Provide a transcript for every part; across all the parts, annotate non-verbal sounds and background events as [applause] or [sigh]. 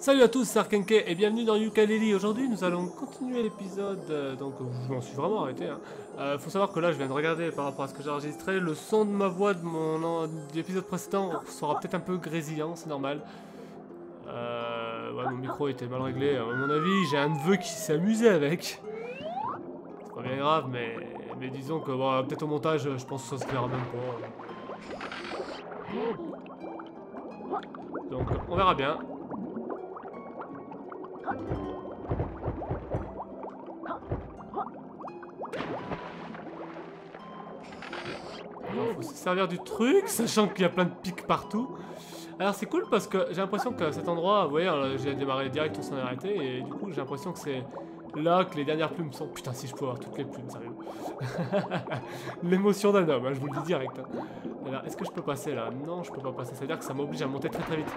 Salut à tous, c'est Arkenke et bienvenue dans Ukulele. Aujourd'hui, nous allons continuer l'épisode. euh, donc, je m'en suis vraiment arrêté. Hein. Euh, faut savoir que là, je viens de regarder par rapport à ce que j'ai enregistré. Le son de ma voix de mon en- de l'épisode précédent sera peut-être un peu grésillant, c'est normal. Euh, ouais, mon micro était mal réglé. À mon avis, j'ai un neveu qui amusé avec. C'est pas bien grave, mais, mais disons que peut-être au montage, je pense que ça se verra même pas. Donc, on verra bien. Alors, faut se servir du truc, sachant qu'il y a plein de pics partout. Alors c'est cool parce que j'ai l'impression que cet endroit, vous voyez, j'ai démarré direct, on s'en est arrêté, et du coup j'ai l'impression que c'est là que les dernières plumes sont. Putain, si je pouvais avoir toutes les plumes, sérieux. [laughs] L'émotion d'un homme, hein, je vous le dis direct. hein. Alors, est-ce que je peux passer là? Non, je peux pas passer, c'est-à-dire que ça m'oblige à monter très très vite.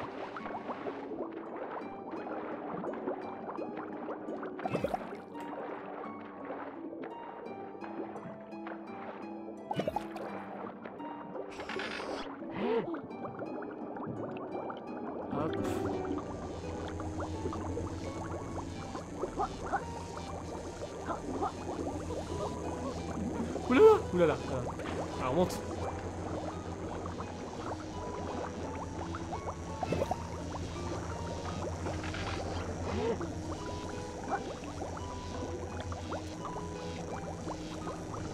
Oulala, voilà. Alors monte.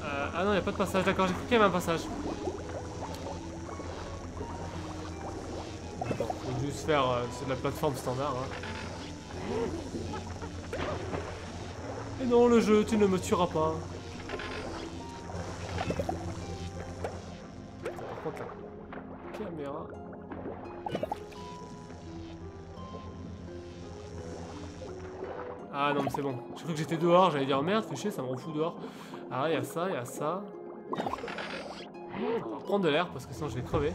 Euh, ah non, il a pas de passage, d'accord, j'ai cru qu'il y avait un passage. Bon, faut juste faire, euh, c'est de la plateforme standard. Hein. Et non, le jeu, tu ne me tueras pas. J'ai cru que j'étais dehors, j'allais dire merde, fais chier, ça me rend fou dehors. Ah, il y a ça, il y a ça. On va prendre de l'air parce que sinon je vais crever.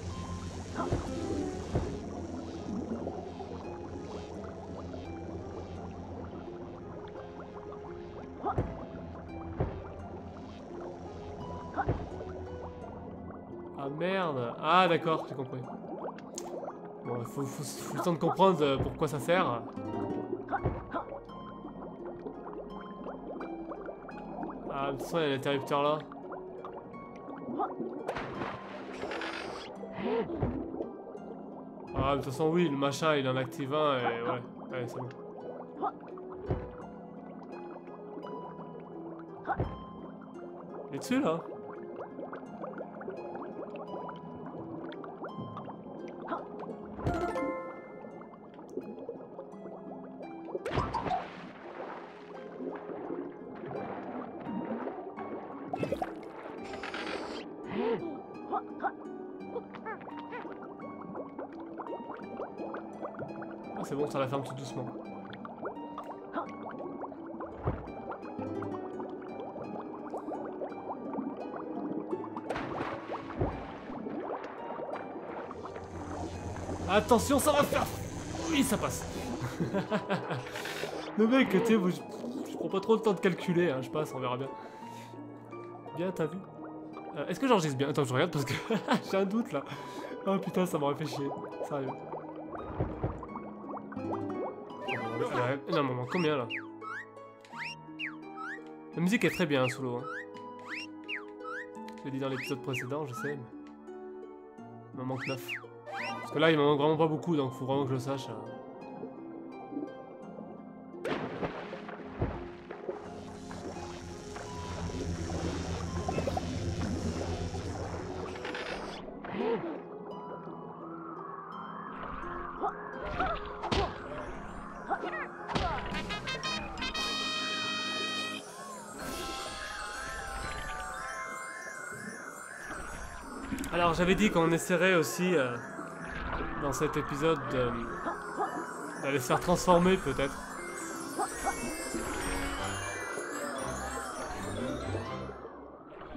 Ah merde Ah d'accord, j'ai compris. Bon, faut, faut le temps de comprendre euh, pourquoi ça sert. De toute façon, il y a l'interrupteur là. Ah, de toute façon, oui, le machin, il en active un et ouais, ouais, c'est bon. Il est dessus là? C'est bon, ça la ferme tout doucement. Attention, ça va faire... Oui, ça passe. le mec, tu sais, je, je prends pas trop le temps de calculer, hein, je passe, on verra bien. Bien, t'as vu Euh, Est-ce que j'enregistre bien? Attends, je regarde parce que [laughs] j'ai un doute là. Oh putain, ça m'aurait fait chier. Sérieux. Non, maman, combien là? La musique est très bien sous l'eau. Hein. Je l'ai dit dans l'épisode précédent, je sais, mais. Il m'en manque 9. Parce que là, il m'en manque vraiment pas beaucoup, donc faut vraiment que je le sache. euh. Alors j'avais dit qu'on essaierait aussi euh, dans cet épisode de- d'aller se faire transformer peut-être.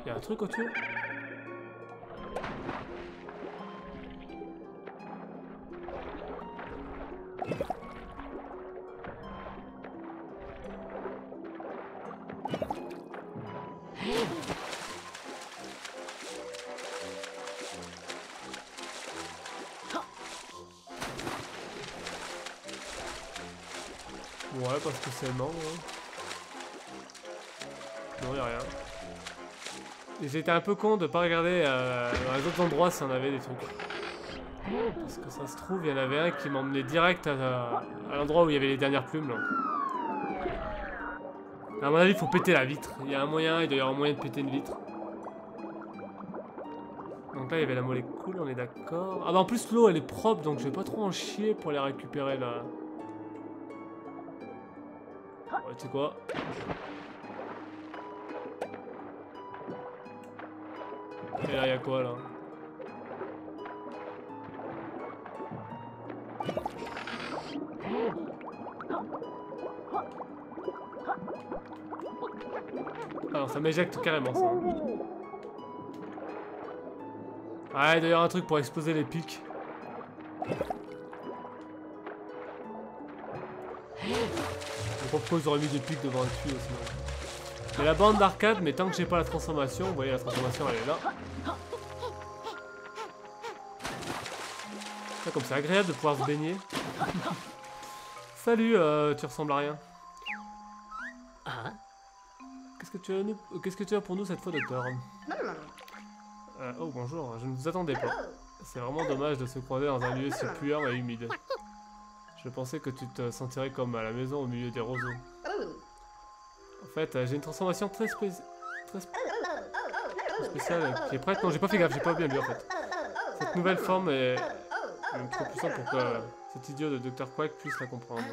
Il y a un truc au-dessus Hein. Non, y'a rien. Et j'étais un peu con de pas regarder euh, dans les autres endroits si on avait des trucs. Parce que ça se trouve, il y en avait un qui m'emmenait direct à, l'endroit où il y avait les dernières plumes. Là. À mon avis, il faut péter la vitre. Il y a un moyen, il doit y avoir un moyen de péter une vitre. Donc là, il y avait la molécule, on est d'accord. Ah bah en plus, l'eau, elle est propre, donc je vais pas trop en chier pour les récupérer là. Ouais, tu sais quoi Et là, y'a quoi là Alors ça m'éjecte carrément ça. Ah, d'ailleurs un truc pour exploser les pics. Pourquoi ils auraient mis des pics devant un tuyau sinon mais la bande d'arcade, mais tant que j'ai pas la transformation, vous voyez la transformation elle est là. comme c'est agréable de pouvoir se baigner. Salut, euh, tu ressembles à rien. Qu'est-ce que tu as, as pour nous cette fois, docteur? Euh, Oh bonjour, je ne vous attendais pas. C'est vraiment dommage de se croiser dans un lieu si puant et humide. Je pensais que tu te sentirais comme à la maison au milieu des roseaux. En fait, euh, j'ai une transformation très, très, spéciale qui est prête. Non, j'ai pas fait gaffe, j'ai pas bien lu en fait. Cette nouvelle forme est même trop puissante pour que cet idiot de Dr. Quack puisse la comprendre.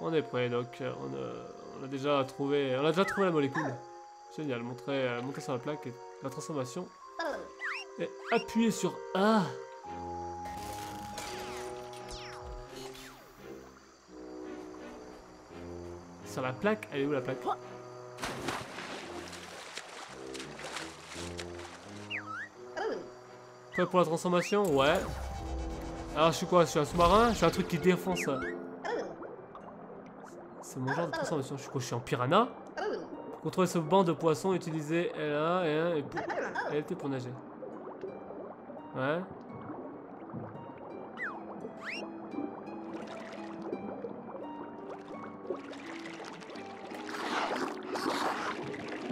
On est prêt, Doc. On a, déjà trouvé, on a déjà trouvé la molécule. Génial. Montrez, euh, sur la plaque et la transformation. Et appuyez sur A. Sur la plaque Elle est où la plaque? Prêt pour la transformation Ouais. Alors je suis quoi? Je suis un sous-marin? Je suis un truc qui défonce. C'est mon genre de transformation. Je suis quoi? Je suis en piranha? Pour contrôler ce banc de poissons, utiliser L1 et 1 et pour... LT pour nager. Ouais.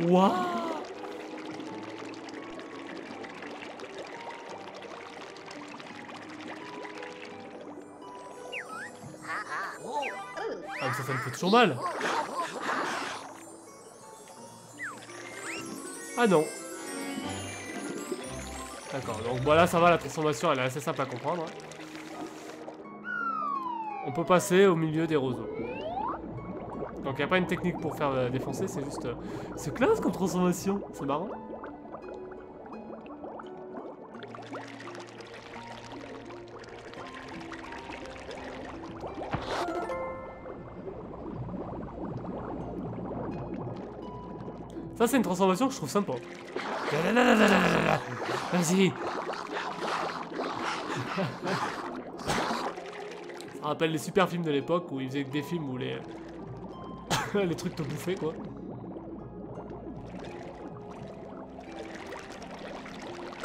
Waouh Ah mais ça, ça me fait toujours mal Ah non D'accord, donc voilà, ça va, la transformation, elle est assez simple à comprendre. On peut passer au milieu des roseaux. Donc il n'y a pas une technique pour faire euh, défoncer, c'est juste... Euh, c'est classe comme transformation, c'est marrant. Ça c'est une transformation que je trouve sympa. Vas-y Ça rappelle les super films de l'époque où ils faisaient des films où les, [laughs] les trucs te bouffer quoi.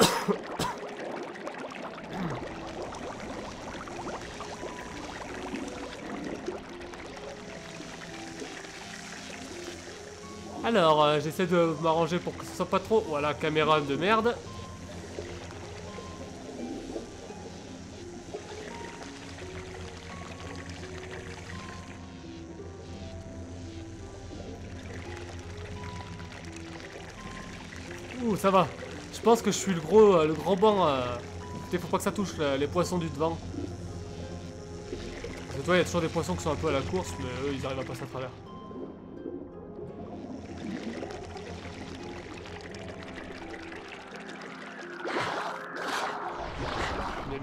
[coughs] Alors, euh, j'essaie de m'arranger pour que ce soit pas trop... Voilà, caméra de merde. Ça va. Je pense que je suis le gros, euh, le grand banc. Euh... faut pas que ça touche les poissons du devant. Parce toi, il y a toujours des poissons qui sont un peu à la course, mais eux, ils arrivent à passer à travers.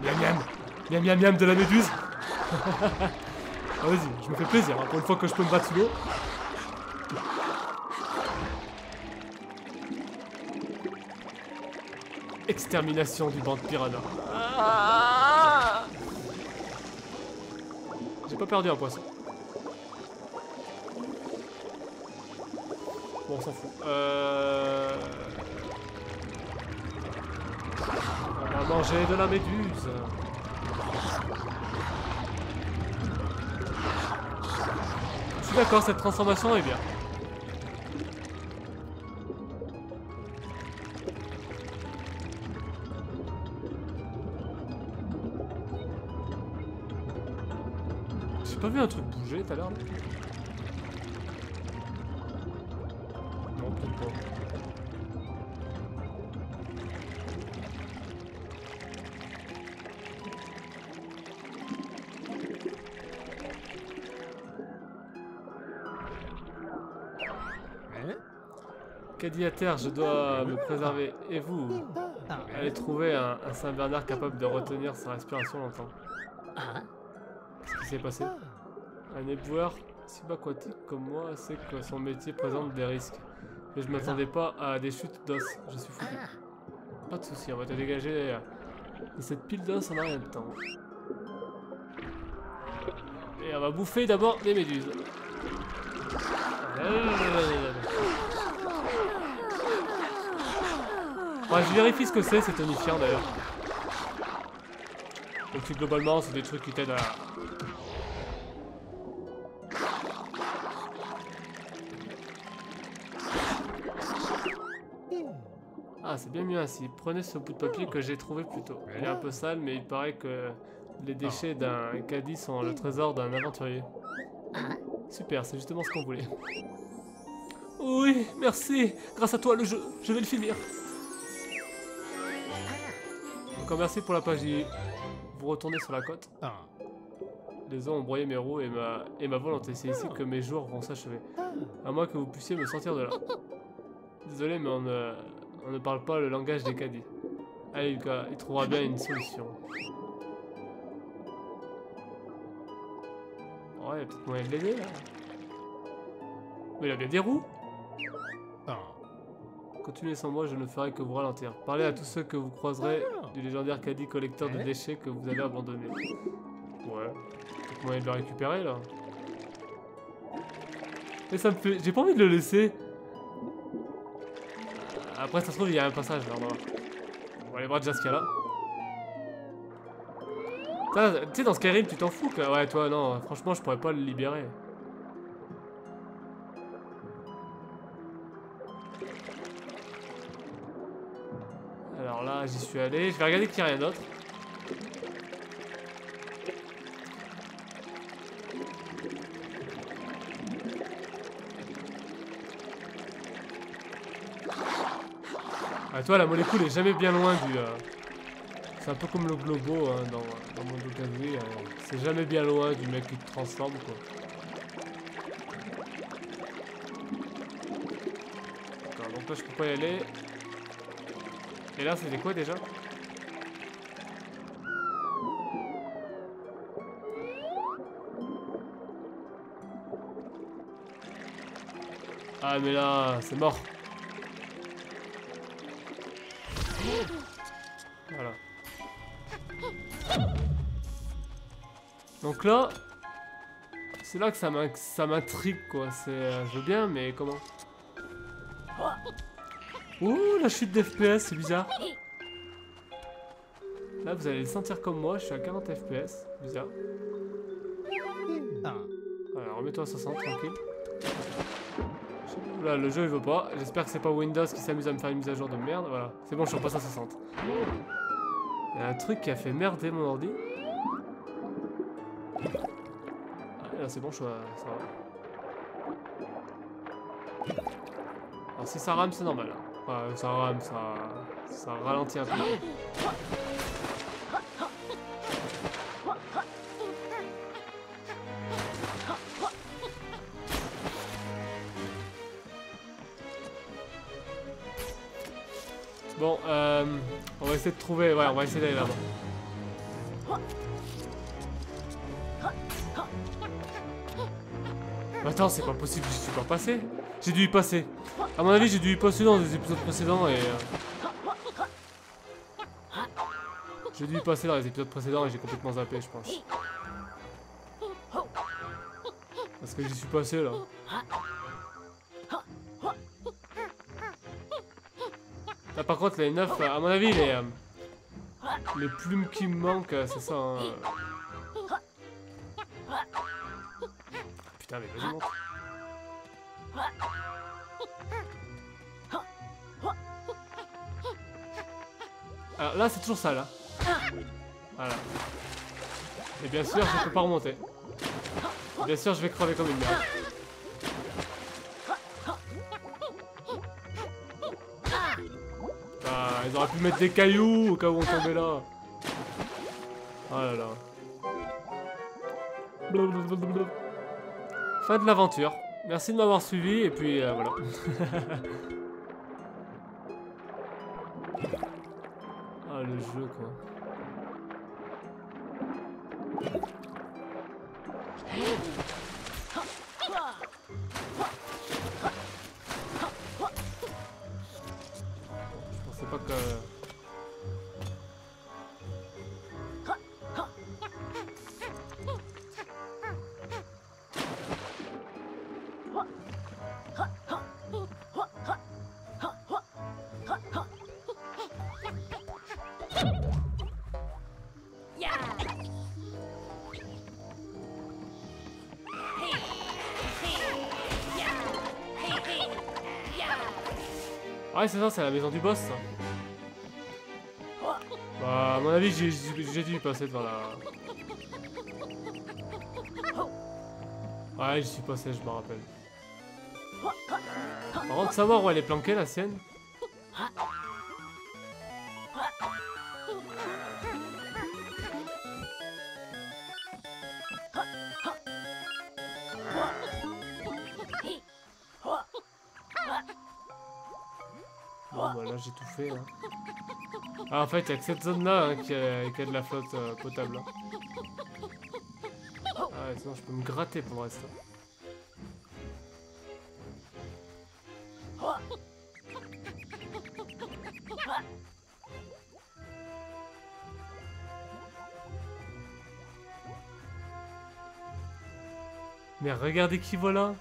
Miam miam miam miam de la méduse [laughs] ah, Vas-y, je me fais plaisir, hein, pour une fois que je peux me battre sous l'eau. Extermination du banc de piranha. J'ai pas perdu un poisson. Bon, on s'en fout. Euh... On va manger de la méduse. suis d'accord, cette transformation est bien. Vu un truc bouger tout à l'heure Non, peut-être pas. Caddy à terre, je dois me préserver. Et vous? Allez trouver un, un Saint-Bernard capable de retenir sa respiration longtemps. Qu'est-ce qui s'est passé? Un éboueur subaquatique comme moi sait que son métier présente des risques. Mais je m'attendais pas à des chutes d'os. Je suis foutu. Pas de soucis, on va te dégager de cette pile d'os en rien de temps. Et on va bouffer d'abord les méduses. Ouais, je vérifie ce que c'est, c'est tonifiant d'ailleurs. Donc globalement, c'est des trucs qui t'aident à... mieux ainsi. Prenez ce bout de papier que j'ai trouvé plus tôt. Il est un peu sale, mais il paraît que les déchets d'un caddie sont le trésor d'un aventurier. Super, c'est justement ce qu'on voulait. Oui, merci. Grâce à toi, le jeu, je vais le finir. Encore merci pour la page. Vous retournez sur la côte. Les eaux ont broyé mes roues et ma, et ma volonté. C'est ici que mes jours vont s'achever. À moins que vous puissiez me sortir de là. Désolé, mais on ne, on ne parle pas le langage des caddies. Allez, Lucas, il trouvera bien une solution. Ouais, il y a peut-être moyen de l'aider là. Mais il a bien des roues. Continuez sans moi, je ne ferai que vous ralentir. Parlez à tous ceux que vous croiserez du légendaire caddie collecteur de déchets que vous avez abandonné. Ouais. Peut-être moyen de le récupérer là. Et ça me fait. J'ai pas envie de le laisser. Après, ça se trouve, il y a un passage là. On va, on va aller voir déjà ce qu'il y a là. Tu sais, dans Skyrim, tu t'en fous quoi. Ouais, toi, non, franchement, je pourrais pas le libérer. Alors là, j'y suis allé. Je vais regarder qu'il n'y a rien d'autre. Ah, toi, la molécule est jamais bien loin du... euh, C'est un peu comme le globo hein, dans, dans Mondo euh, C'est jamais bien loin du mec qui te transforme, quoi. Donc là, je peux pas y aller. Et là, c'était quoi déjà? Ah, mais là, c'est mort. Donc là, c'est là que ça m'in- ça m'intrigue quoi. C'est, euh, je veux bien, mais comment? Ouh, la chute d'FPS, c'est bizarre. Là, vous allez le sentir comme moi, je suis à 40 FPS. Bizarre. Alors, remets-toi à 60, tranquille. Là, le jeu il veut pas. J'espère que c'est pas Windows qui s'amuse à me faire une mise à jour de merde. Voilà, c'est bon, je suis repassé à 60. Il y a un truc qui a fait merder mon ordi. C'est bon, je suis ça va. Alors, si ça rame, c'est normal. hein. Ça rame, ça, ça ralentit un peu. Bon, euh, on va essayer de trouver. Ouais, on va essayer d'aller là-bas. Attends, c'est pas possible, je suis pas passé. J'ai dû y passer. À mon avis, j'ai dû y passer dans les épisodes précédents et. euh, J'ai dû y passer dans les épisodes précédents et j'ai complètement zappé, je pense. Parce que j'y suis passé là. Là, par contre, les 9, à mon avis, les, euh, les plumes qui me manquent, c'est ça. hein. Putain, mais vas-y, monte. Alors là, c'est toujours ça, là. Voilà. Et bien sûr, je peux pas remonter. Bien sûr, je vais crever comme une merde. Ah, ils auraient pu mettre des cailloux au cas où on tombait là. Oh là là. Blablabla. De l'aventure. Merci de m'avoir suivi et puis euh, voilà. [laughs] ah le jeu quoi. Ouais, c'est ça, c'est la maison du boss, ça. Bah, à mon avis, j'ai- dû passer devant la... Ouais, j'y suis passé, je me rappelle. Par contre, savoir où elle est planquée, la sienne? Bon, bah là, j'ai tout fait. hein. Ah, en fait, il a que cette zone-là hein, qui, a, qui a de la flotte euh, potable. hein. Ah, ouais, sinon, je peux me gratter pour le reste. hein. Mais regardez qui voilà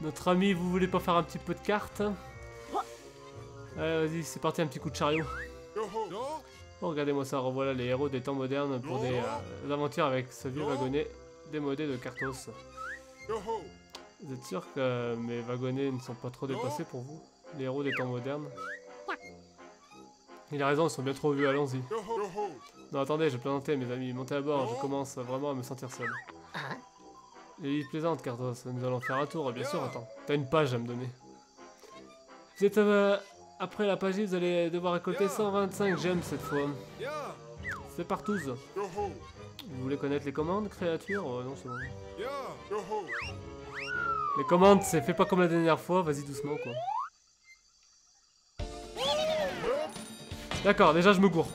Notre ami, vous voulez pas faire un petit peu de cartes Allez, vas-y, c'est parti, un petit coup de chariot. Oh, regardez-moi ça, revoilà les héros des temps modernes pour des euh, aventures avec ce vieux wagonnet démodé de Cartos. Vous êtes sûr que mes wagonnets ne sont pas trop dépassés pour vous Les héros des temps modernes? Il a raison, ils sont bien trop vieux, allons-y. Non, attendez, je plaisantais, mes amis. Montez à bord, je commence vraiment à me sentir seul. Et il plaisante, Cartos. Nous allons faire un tour, bien sûr, attends. T'as une page à me donner. Vous êtes euh, après la page, vous allez devoir récolter 125 gemmes cette fois. C'est partout. Vous voulez connaître les commandes, créature Oh non, c'est bon. Les commandes, c'est fais pas comme la dernière fois, vas-y doucement quoi. D'accord, déjà je me gourre.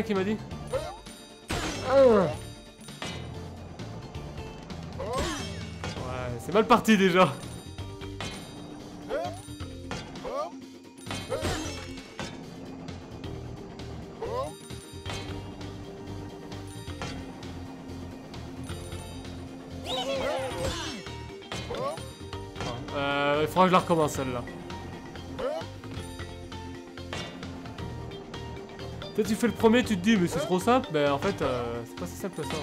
125 il m'a dit. Ouais, c'est mal parti déjà. Euh, je la recommence celle-là. Peut-être tu fais le premier, tu te dis mais c'est trop simple, mais en fait euh, c'est pas si simple que ça.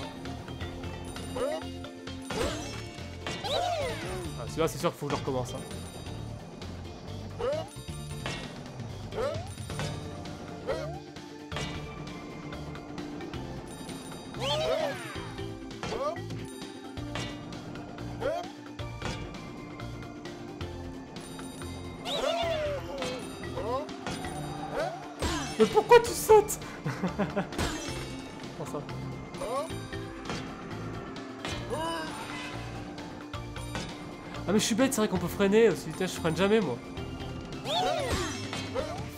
Ah, Celui-là c'est sûr qu'il faut que je recommence. hein. Mais je suis bête, c'est vrai qu'on peut freiner aussi. Putain, je freine jamais moi.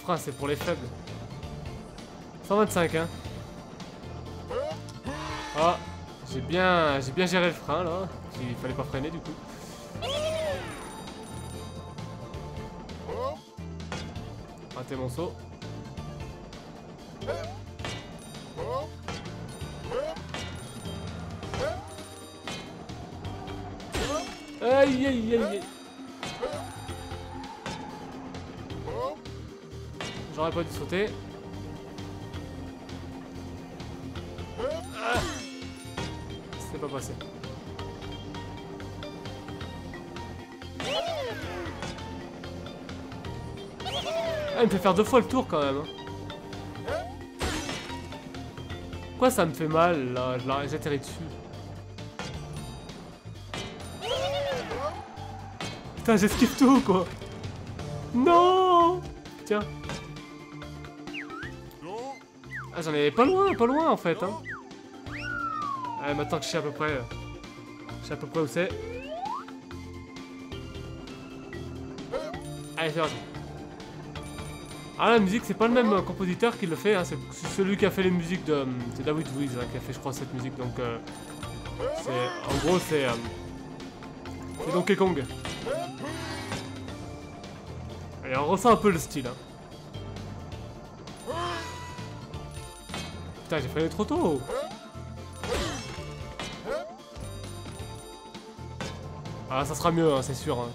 Frein, c'est pour les faibles. 125 hein. Ah, j'ai bien, j'ai bien géré le frein là. Il fallait pas freiner du coup. Raté mon saut. Aïe aïe aïe. J'aurais pas dû sauter. C'est pas passé. Ah, il me fait faire deux fois le tour quand même. hein. Pourquoi ça me fait mal là? J'atterris dessus. Putain, j'esquive tout quoi. Non Tiens. Ah, j'en ai pas loin, pas loin en fait. Hein. Allez, maintenant que je sais à peu près. euh, Je sais à peu près où c'est. Allez, c'est. Ah, la musique, c'est pas le même euh, compositeur qui le fait, hein, c'est c'est celui qui a fait les musiques de. hum, C'est David Wiz hein, qui a fait, je crois, cette musique. Donc, euh, c'est. En gros, c'est. euh, c'est Donkey Kong. Allez, on ressent un peu le style. Hein. Putain, j'ai failli trop tôt. Ah, ça sera mieux, hein, c'est sûr. hein.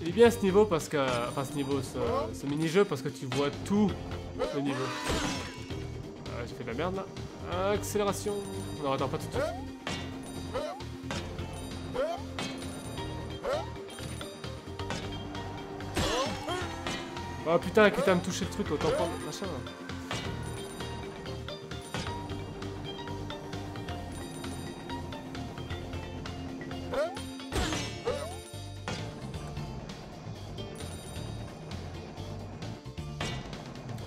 Il est bien ce niveau parce que. Enfin, ce niveau, ce, mini-jeu, parce que tu vois tout le niveau. Euh, J'ai fait de la merde là. Accélération. Non, attends, pas tout de suite. Oh putain, quitte à me toucher le truc, autant prendre machin.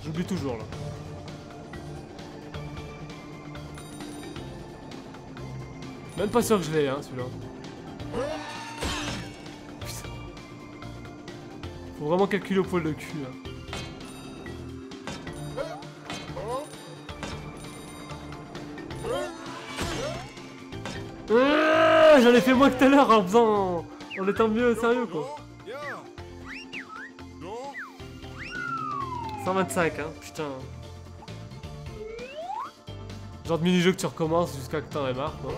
J'oublie toujours là. Même pas sûr que je l'ai, hein, celui-là. Putain. Faut vraiment calculer au poil de cul, hein. Ah, J'en ai fait moins que tout à l'heure en faisant... En étant mieux sérieux, quoi. 125, hein, putain. Genre de mini-jeu que tu recommences jusqu'à que t'en aies marre, quoi.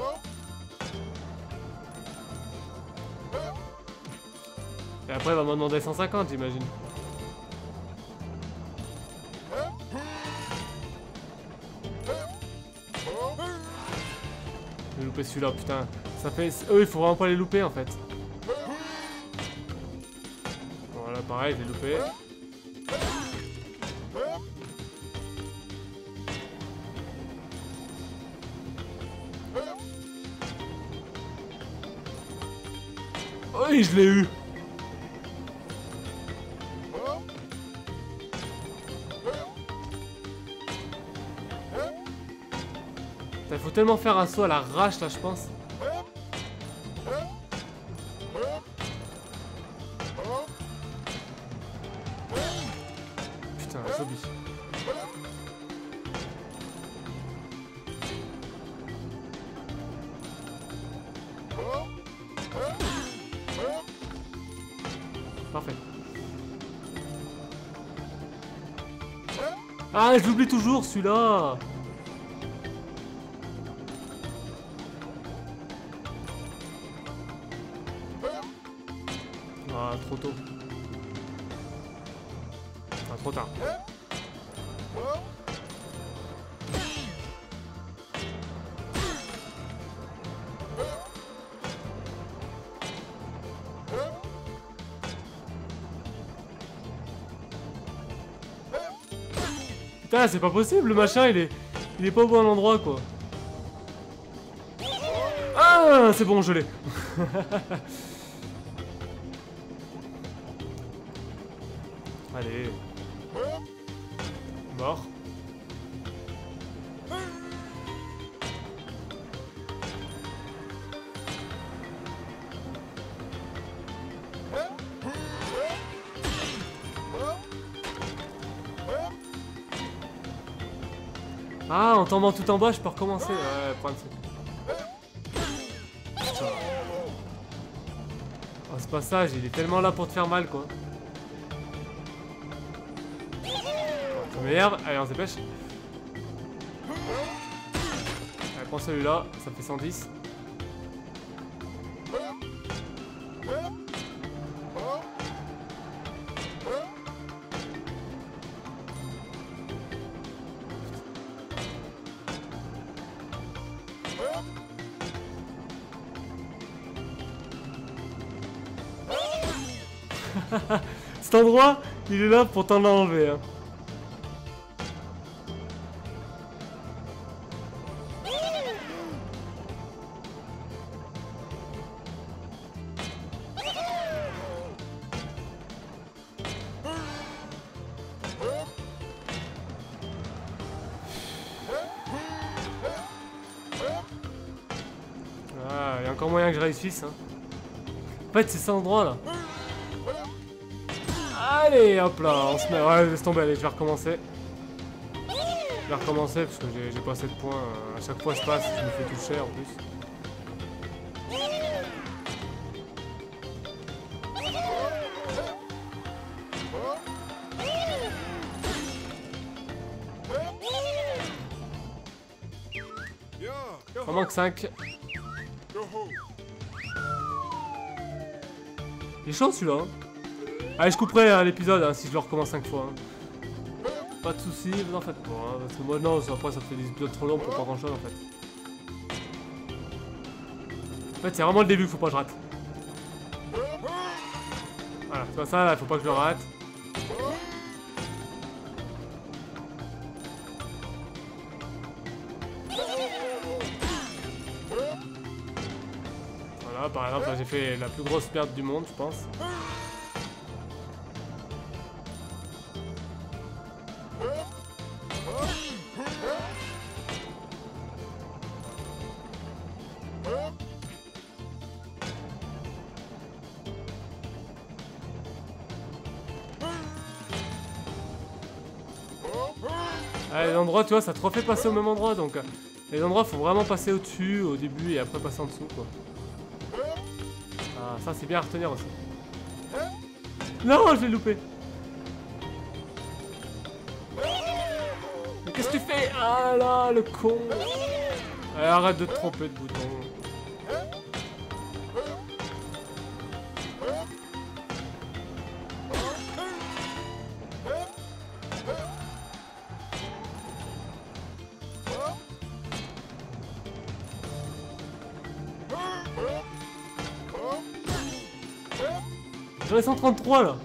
Après, va m'en demander 150, j'imagine. J'ai loupé celui-là, putain. Ça fait... Eux, il faut vraiment pas les louper, en fait. Voilà, pareil, j'ai loupé. Oui, je l'ai eu. Tellement faire un saut à la rage là, je pense. Putain, un zombie. Parfait. Ah, je l'oublie toujours celui-là. Putain, c'est pas possible, le machin, il est, il est pas au bon endroit, quoi. Ah, c'est bon, je l'ai. [laughs] Allez. Tout en bas, je peux recommencer. Ouais. Oh, ce passage, il est tellement là pour te faire mal, quoi. Oh, m'énerve. Allez, on se dépêche. Prends celui-là, ça fait 110. [laughs] Cet endroit, il est là pour t'en enlever. Hein. Ah, il y a encore moyen que je réussisse. Hein. En fait, c'est cet endroit là. Hop là, on se met... Ouais, laisse tomber, allez, je vais recommencer. Je vais recommencer parce que j'ai pas assez de points. À chaque fois je passe, je me fais toucher en plus. Il manque 5. Il est chaud celui-là. Hein. Allez, je couperai hein, l'épisode hein, si je le recommence 5 fois. Hein. Pas de soucis, vous en faites pas. Parce que moi, non, ça fait des épisodes trop longs pour pas grand chose en fait. En fait, c'est vraiment le début qu'il faut pas que je rate. Voilà, c'est pas ça là, faut pas que je le rate. Voilà, par exemple, j'ai fait la plus grosse perte du monde, je pense. Ah, les endroits, tu vois, ça te refait passer au même endroit, donc... Euh, les endroits, faut vraiment passer au-dessus, au début, et après passer en dessous, quoi. Ah, ça, c'est bien à retenir aussi. Non, je l'ai loupé qu'est-ce que tu fais? Ah là, le con Arrête de te tromper de bouton. 133 là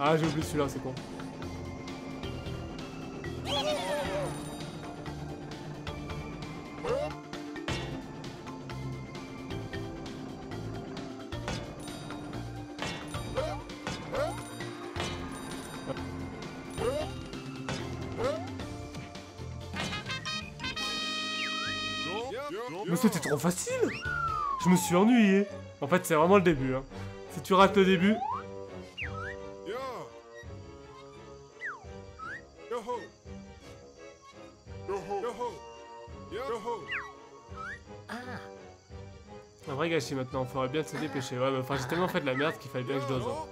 Ah j'ai oublié celui-là, c'est con. Mais c'était trop facile je me suis ennuyé. En fait, c'est vraiment le début. Hein. Si tu rates le début... Un vrai gâchis maintenant, il faudrait bien se dépêcher. Ouais, mais enfin, j'ai tellement fait de la merde qu'il fallait bien que je dose. Hein.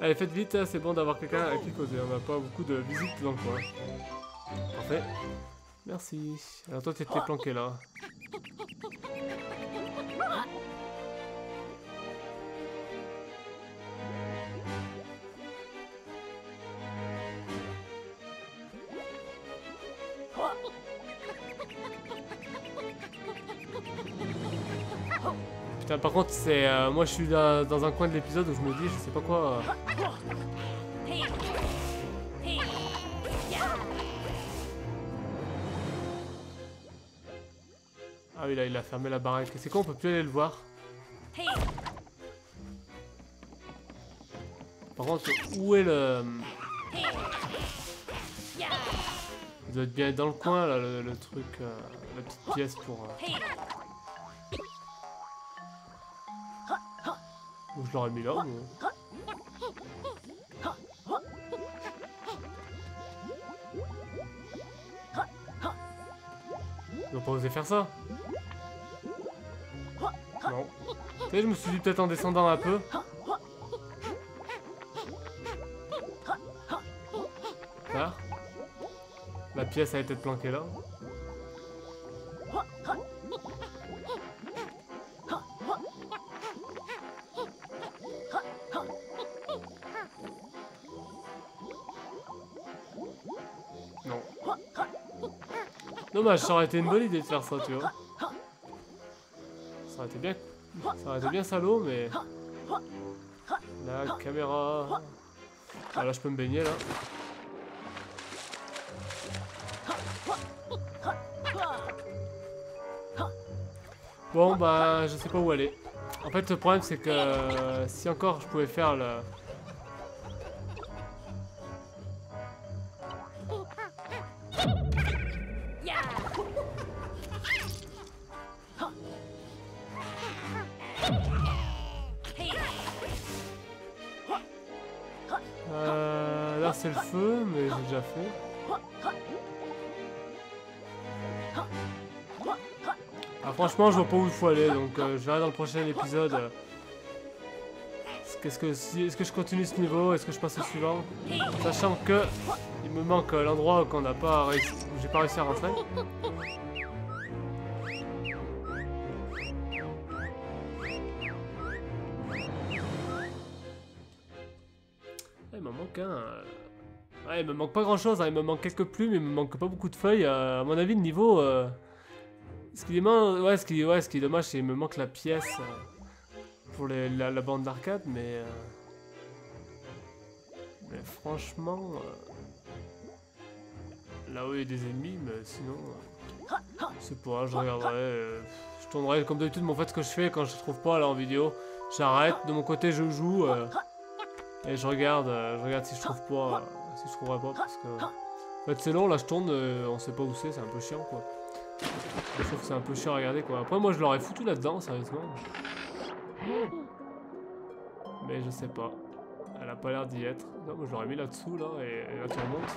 Allez, faites vite, hein, c'est bon d'avoir quelqu'un à qui causer. On n'a pas beaucoup de visites dans le coin. Parfait. Merci. Alors toi, t'étais planqué là. Par contre, c'est euh, moi je suis dans un coin de l'épisode où je me dis, je sais pas quoi. Euh. Ah oui, là, il a fermé la baraque. C'est quoi, on peut plus aller le voir Par contre, où est le... Il doit être bien dans le coin, là, le, truc, euh, la petite pièce pour... Je l'aurais mis là, mais... Ils n'ont pas osé faire ça Non. Tu je me suis dit peut-être en descendant un peu. Ah. La pièce a été planquée là. Dommage, ça aurait été une bonne idée de faire ça, tu vois. Ça aurait été bien, ça aurait été bien salaud, mais... La caméra... Ah là, je peux me baigner, là. Bon, bah, je sais pas où aller. En fait, le problème, c'est que si encore je pouvais faire le... Ah, franchement, je vois pas où il faut aller, donc euh, je verrai dans le prochain épisode. euh, Qu'est-ce que si- est-ce que je continue ce niveau Est-ce que je passe au suivant? Sachant que il me manque euh, l'endroit qu'on n'a pas j'ai pas réussi à rentrer. Ah, il m'en manque un. Ouais, il me manque pas grand chose, il me manque quelques plumes, il me manque pas beaucoup de feuilles. euh, à mon avis, le niveau. euh, Ce qui est, ouais, ce qui, ouais, ce qui est dommage, c'est qu'il me manque la pièce euh, pour la, bande d'arcade, mais. euh, Mais franchement. euh, Là-haut, il y a des ennemis, mais sinon. C'est pour là, je regarderai. Je tournerai comme d'habitude, mais en fait, ce que je fais quand je trouve pas là en vidéo, j'arrête, de mon côté, je joue. et je regarde, je regarde si je trouve pas, si je trouverai pas, parce que... En fait, c'est long, là, je tourne, euh, on sait pas où c'est, c'est un peu chiant, quoi. Je trouve que c'est un peu chiant à regarder, quoi. Après, moi, je l'aurais foutu là-dedans, sérieusement. Mais je sais pas. Elle a pas l'air d'y être. Non, moi, je l'aurais mis là-dessous, là, et, là, tu remontes.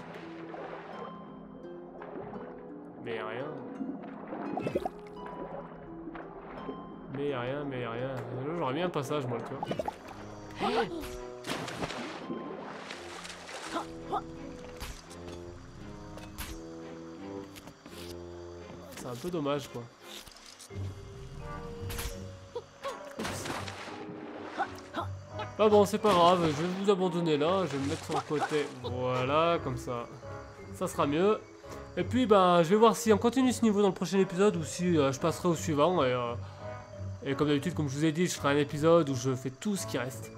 Mais rien. Mais rien, mais rien. J'aurais mis un passage, moi, tu vois. C'est un peu dommage quoi. Bah bon, c'est pas grave, je vais vous abandonner là, je vais me mettre sur le côté. Voilà, comme ça. Ça sera mieux. Et puis, ben, je vais voir si on continue ce niveau dans le prochain épisode ou si euh, je passerai au suivant. Euh, et comme d'habitude, comme je vous ai dit, je ferai un épisode où je fais tout ce qui reste.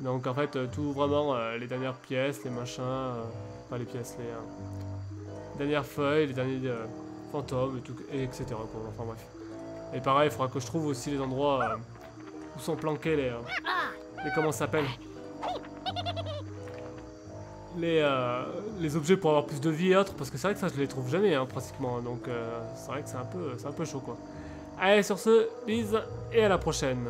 Donc en fait, euh, tout vraiment, euh, les dernières pièces, les machins, euh, pas les pièces, les euh, dernières feuilles, les derniers euh, fantômes, et, tout, et etc. Enfin bref. Et pareil, il faudra que je trouve aussi les endroits euh, où sont planqués les... euh, les comment ça s'appelle? Les, euh, les objets pour avoir plus de vie et autres, parce que c'est vrai que ça je les trouve jamais hein, pratiquement, donc euh, c'est vrai que c'est un, peu, un peu chaud quoi. Allez sur ce, bis et à la prochaine